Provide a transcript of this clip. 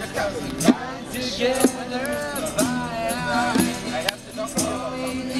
Together by our